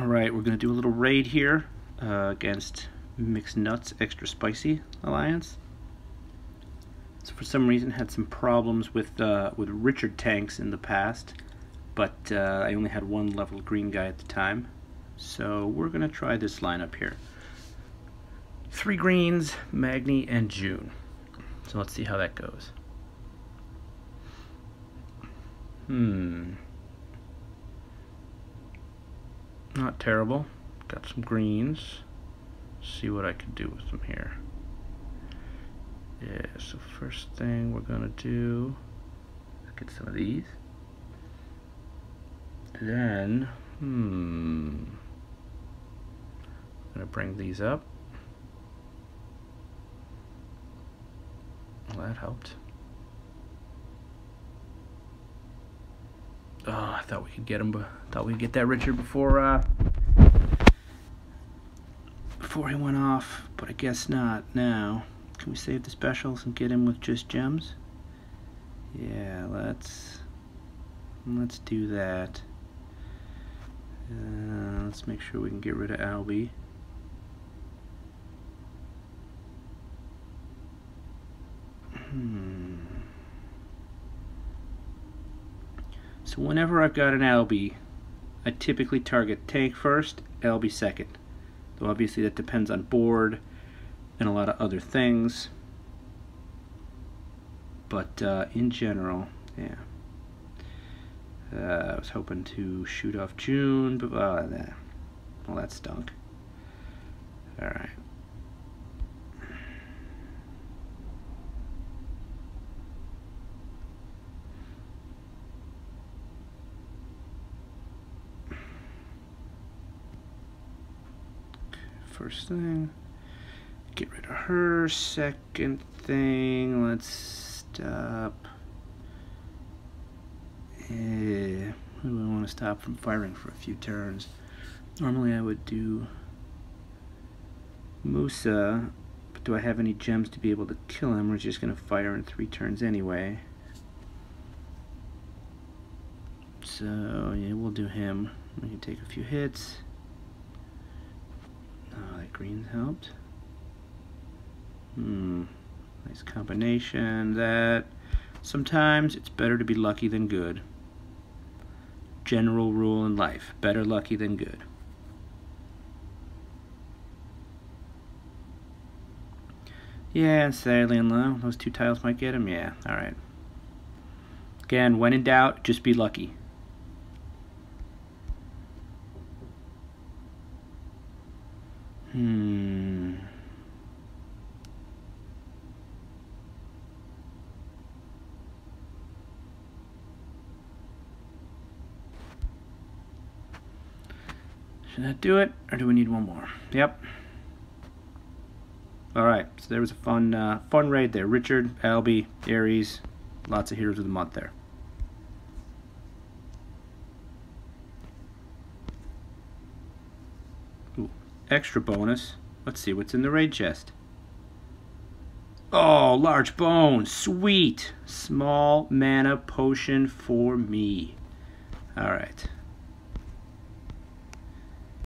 Alright, we're going to do a little raid here uh, against Mixed Nuts Extra Spicy Alliance. So for some reason had some problems with uh, with Richard tanks in the past, but uh, I only had one level green guy at the time. So we're going to try this lineup here. Three greens, Magni, and June. So let's see how that goes. Hmm. Not terrible. Got some greens. See what I can do with them here. Yeah, so first thing we're gonna do is get some of these. Then, hmm, I'm gonna bring these up. Well, that helped. Oh, I thought we could get him. but Thought we'd get that Richard before uh, before he went off, but I guess not. Now, can we save the specials and get him with just gems? Yeah, let's let's do that. Uh, let's make sure we can get rid of Albie. Hmm. So whenever I've got an Albie, I typically target tank first, Albie second. Though obviously that depends on board and a lot of other things. But uh, in general, yeah. Uh, I was hoping to shoot off June, but uh, well, that stunk. Alright. First thing. Get rid of her. Second thing, let's stop. Eh, I want to stop from firing for a few turns? Normally I would do Musa, but do I have any gems to be able to kill him? We're just going to fire in three turns anyway. So, yeah, we'll do him. We can take a few hits. Green's helped. Hmm. Nice combination. That sometimes it's better to be lucky than good. General rule in life. Better lucky than good. Yeah, sadly and low. Those two tiles might get him. Yeah, alright. Again, when in doubt, just be lucky. Hmm. Should that do it, or do we need one more? Yep. All right, so there was a fun, uh, fun raid there. Richard, Albie, Ares, lots of heroes of the month there. Extra bonus. Let's see what's in the raid chest. Oh, large bone. Sweet. Small mana potion for me. Alright.